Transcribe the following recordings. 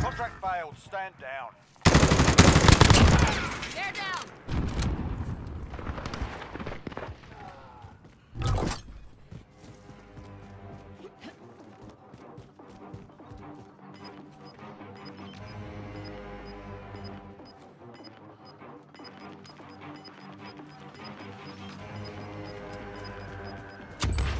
Contract failed. Stand down. They're down.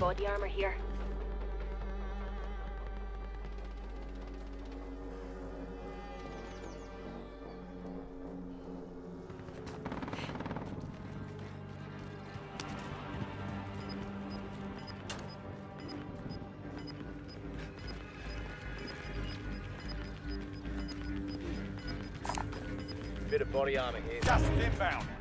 Body armor here. Bit of body armor here. Gas is inbound.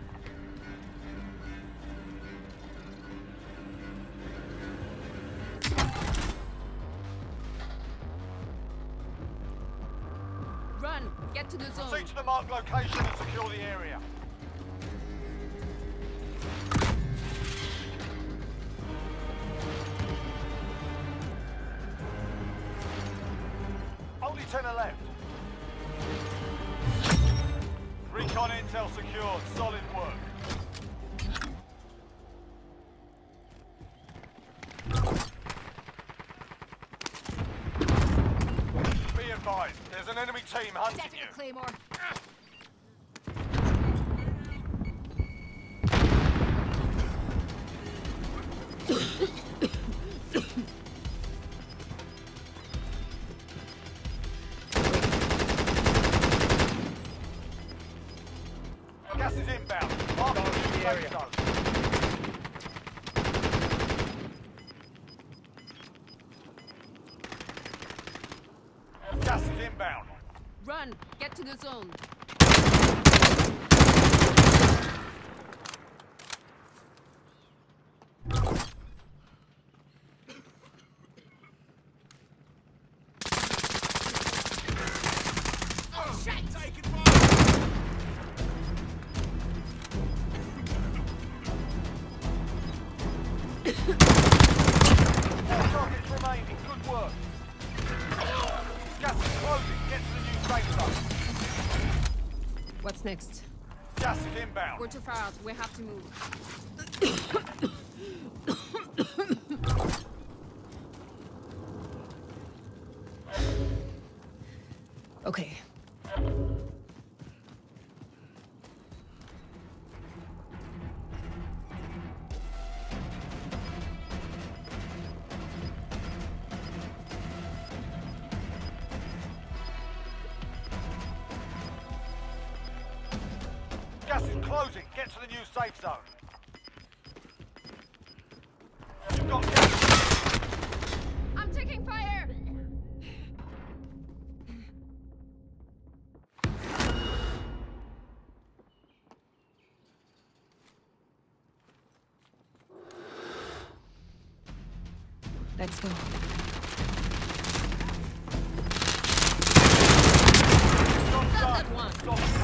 Get to the zone. Proceed to the marked location and secure the area. Only 10 are left. Recon intel secured. Solid work. An enemy team hunting Setting you. a claymore. Gas is inbound. Mark the new safe area. zone. Gas is inbound. Run. Get to the zone. Four What's next? Gas is inbound. We're too far out. We have to move. okay. Gas is closing. Get to the new safe zone. You've got gas. I'm taking fire. Let's go. Not that one. Stop.